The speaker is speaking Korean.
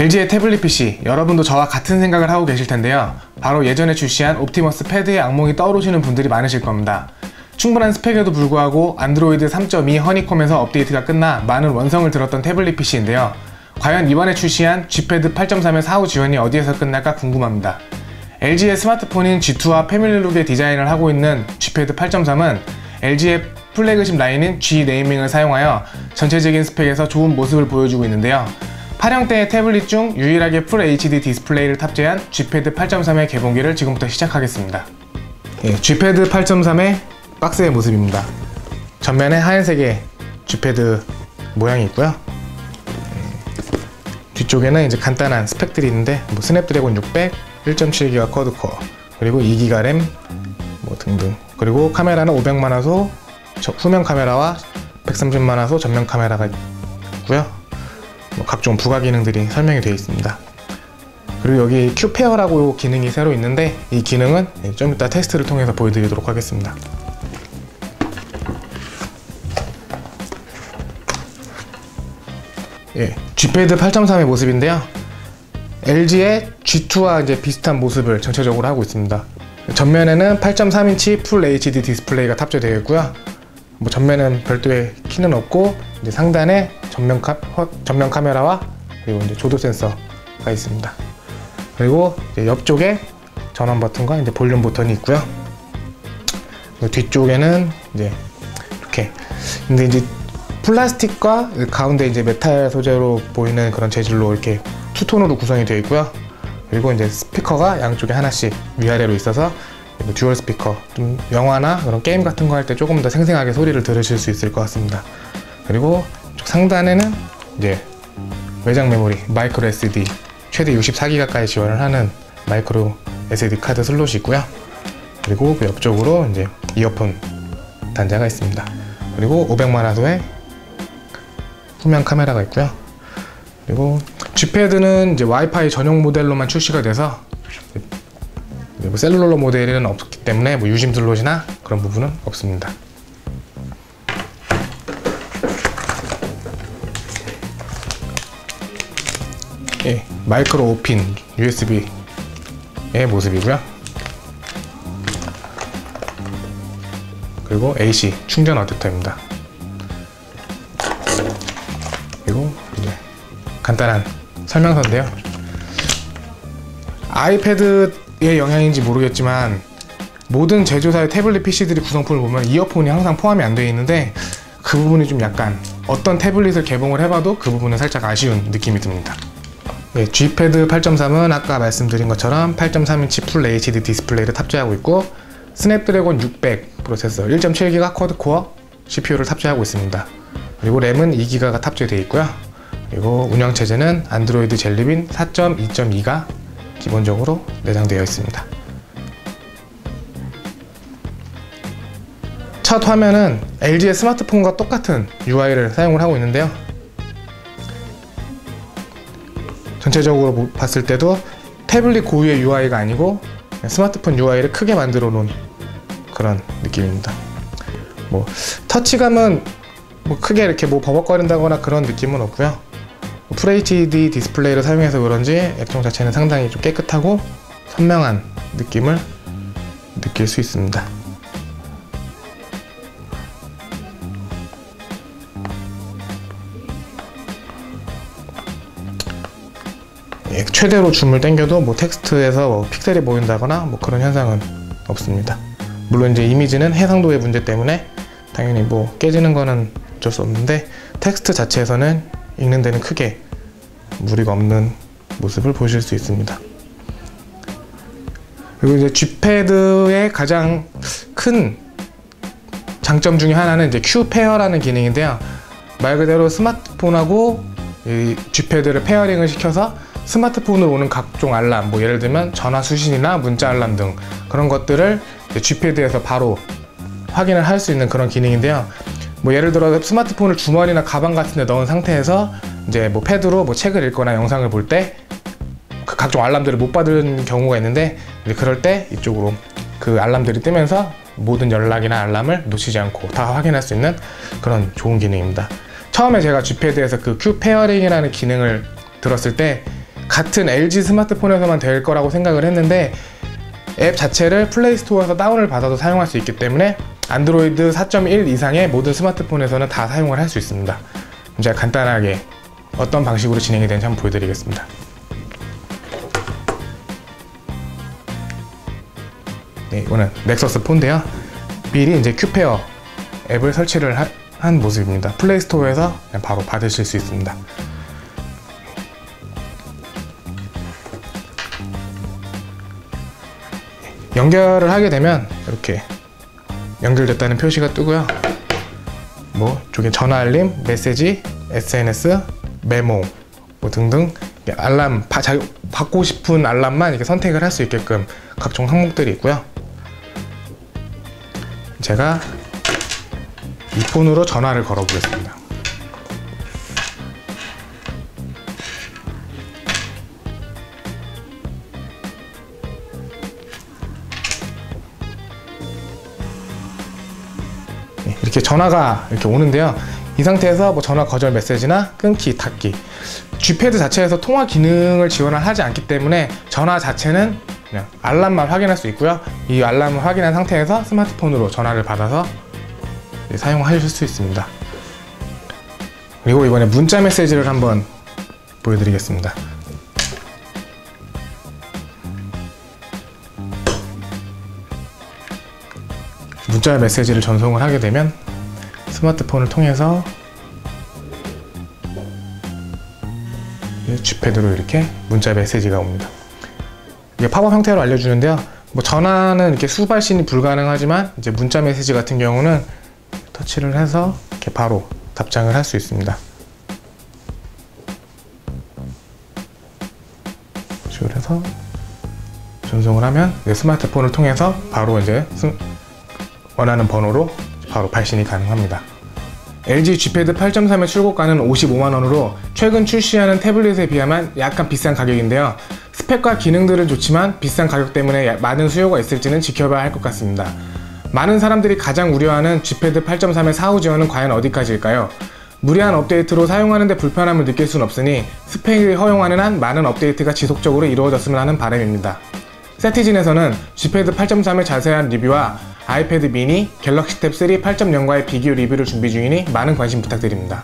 LG의 태블릿 PC, 여러분도 저와 같은 생각을 하고 계실 텐데요. 바로 예전에 출시한 Optimus Pad의 악몽이 떠오르시는 분들이 많으실 겁니다. 충분한 스펙에도 불구하고 안드로이드 3.2 Honeycomb에서 업데이트가 끝나 많은 원성을 들었던 태블릿 PC인데요. 과연 이번에 출시한 G Pad 8.3의 사후 지원이 어디에서 끝날까 궁금합니다. LG의 스마트폰인 G2와 family look의 디자인을 하고 있는 G Pad 8.3은 LG의 flagship 라인인 G naming을 사용하여 전체적인 스펙에서 좋은 모습을 보여주고 있는데요. 8형대의 태블릿 중 유일하게 full HD 디스플레이를 탑재한 G Pad 8.3의 개봉기를 지금부터 시작하겠습니다. 예, G Pad 8.3의 박스의 모습입니다. 전면에 하얀색의 G Pad 모양이 있고요. 예, 뒤쪽에는 이제 간단한 스펙들이 있는데 뭐 Snapdragon 600, 1.7기가 quad core, 그리고 2기가 램, 뭐 등등. 그리고 카메라는 500만 화소 후면 카메라와 130만 화소 전면 카메라가 있고요. 뭐 각종 부가 기능들이 설명이 되어 있습니다. 그리고 여기 큐페어라고 기능이 새로 있는데 이 기능은 좀 이따 테스트를 통해서 보여드리도록 하겠습니다. 예, G패드 8.3의 모습인데요. LG의 G2와 이제 비슷한 모습을 전체적으로 하고 있습니다. 전면에는 8.3인치 full HD 디스플레이가 탑재되어 있고요. 뭐 전면은 별도의 키는 없고 상단에 전면, 카, 전면 카메라와 그리고 이제 조도 센서가 있습니다. 그리고 옆쪽에 전원 버튼과 이제 볼륨 버튼이 있고요. 뒤쪽에는 이제 이렇게 근데 이제 플라스틱과 가운데 이제 메탈 소재로 보이는 그런 재질로 이렇게 two-tone으로 구성이 되어 있고요. 그리고 이제 스피커가 양쪽에 하나씩 위아래로 있어서 dual 스피커 좀 영화나 그런 게임 같은 거 할 때 조금 더 생생하게 소리를 들으실 수 있을 것 같습니다. 그리고 상단에는 이제 외장 메모리 micro SD 최대 64기가까지 지원을 하는 micro SD 카드 슬롯이 있고요. 그리고 그 옆쪽으로 이제 이어폰 단자가 있습니다. 그리고 500만 화소의 후면 카메라가 있고요. 그리고 G패드는 이제 와이파이 전용 모델로만 출시가 돼서 뭐 셀룰러 모델은 없기 때문에 뭐 유심 슬롯이나 그런 부분은 없습니다. 예, 마이크로 5핀 USB의 모습이고요. 그리고 AC 충전 어댑터입니다. 그리고 이제 간단한 설명서인데요. iPad의 영향인지 모르겠지만 모든 제조사의 태블릿 PC들이 구성품을 보면 이어폰이 항상 포함이 안 되어 있는데 그 부분이 좀 약간 어떤 태블릿을 개봉을 해봐도 그 부분은 살짝 아쉬운 느낌이 듭니다. 네, G Pad 8.3은 아까 말씀드린 것처럼 8.3인치 full HD 디스플레이를 탑재하고 있고 스냅드래곤 600 프로세서 1.7기가 쿼드코어 CPU를 탑재하고 있습니다. 그리고 램은 2기가가 탑재되어 있고요. 그리고 운영체제는 안드로이드 젤리빈 4.2.2가 기본적으로 내장되어 있습니다. 첫 화면은 LG의 스마트폰과 똑같은 UI를 사용을 하고 있는데요. 전체적으로 봤을 때도 태블릿 고유의 UI가 아니고 스마트폰 UI를 크게 만들어 놓은 그런 느낌입니다. 뭐 터치감은 뭐 크게 이렇게 뭐 버벅거린다거나 그런 느낌은 없고요. FHD 디스플레이를 사용해서 그런지 액정 자체는 상당히 좀 깨끗하고 선명한 느낌을 느낄 수 있습니다. 예, 최대로 줌을 당겨도 뭐 텍스트에서 뭐 픽셀이 보인다거나 뭐 그런 현상은 없습니다. 물론 이제 이미지는 해상도의 문제 때문에 당연히 뭐 깨지는 거는 어쩔 수 없는데 텍스트 자체에서는 읽는 데는 크게 무리가 없는 모습을 보실 수 있습니다. 그리고 이제 G Pad의 가장 큰 장점 중에 하나는 이제 Q Pair라는 기능인데요. 말 그대로 스마트폰하고 이 G패드를 페어링을 시켜서 스마트폰으로 오는 각종 알람, 뭐 예를 들면 전화 수신이나 문자 알람 등 그런 것들을 G Pad에서 바로 확인을 할 수 있는 그런 기능인데요. 뭐 예를 들어 스마트폰을 주머니나 가방 같은 데 넣은 상태에서 이제 뭐 패드로 뭐 책을 읽거나 영상을 볼때그 각종 알람들을 못 받은 경우가 있는데 그럴 때 이쪽으로 그 알람들이 뜨면서 모든 연락이나 알람을 놓치지 않고 다 확인할 수 있는 그런 좋은 기능입니다. 처음에 제가 G패드에서 그 Q 페어링이라는 기능을 들었을 때 같은 LG 스마트폰에서만 될 거라고 생각을 했는데 앱 자체를 Play Store에서 다운을 받아도 사용할 수 있기 때문에 안드로이드 4.1 이상의 모든 스마트폰에서는 다 사용을 할 수 있습니다. 제가 간단하게 어떤 방식으로 진행이 되는지 한번 보여드리겠습니다. 네, 이거는 Nexus 폰인데요. 미리 이제 QPair 앱을 설치를 하- 한 모습입니다. Play Store에서 바로 받으실 수 있습니다. 연결을 하게 되면 이렇게 연결됐다는 표시가 뜨고요. 뭐 쪽에 전화 알림, 메시지, SNS, 메모 뭐 등등 알람 바, 자, 받고 싶은 알람만 이렇게 선택을 할 수 있게끔 각종 항목들이 있고요. 제가 이 폰으로 전화를 걸어 보겠습니다. 이렇게 전화가 이렇게 오는데요. 이 상태에서 뭐 전화 거절 메시지나 끊기, 닫기. G패드 자체에서 통화 기능을 지원을 하지 않기 때문에 전화 자체는 그냥 알람만 확인할 수 있고요. 이 알람을 확인한 상태에서 스마트폰으로 전화를 받아서 네, 사용하실 수 있습니다. 그리고 이번에 문자 메시지를 한번 보여드리겠습니다. 문자 메시지를 전송을 하게 되면 스마트폰을 통해서 G Pad로 이렇게 문자 메시지가 옵니다. 이게 팝업 형태로 알려주는데요. 뭐 전화는 이렇게 수발신이 불가능하지만 이제 문자 메시지 같은 경우는 터치를 해서 이렇게 바로 답장을 할 수 있습니다. 해서 전송을 하면 스마트폰을 통해서 바로 이제 스- 원하는 번호로 바로 발신이 가능합니다. LG G패드 8.3의 출고가는 55만 원으로 최근 출시하는 태블릿에 비하면 약간 비싼 가격인데요. 스펙과 기능들은 좋지만 비싼 가격 때문에 야- 많은 수요가 있을지는 지켜봐야 할 것 같습니다. 많은 사람들이 가장 우려하는 G패드 8.3의 사후 지원은 과연 어디까지일까요? 무리한 업데이트로 사용하는데 불편함을 느낄 순 없으니 스펙이 허용하는 한 많은 업데이트가 지속적으로 이루어졌으면 하는 바람입니다. 세티진에서는 G패드 8.3의 자세한 리뷰와 아이패드 미니, 갤럭시 탭 3 8.0과의 비교 리뷰를 준비 중이니 많은 관심 부탁드립니다.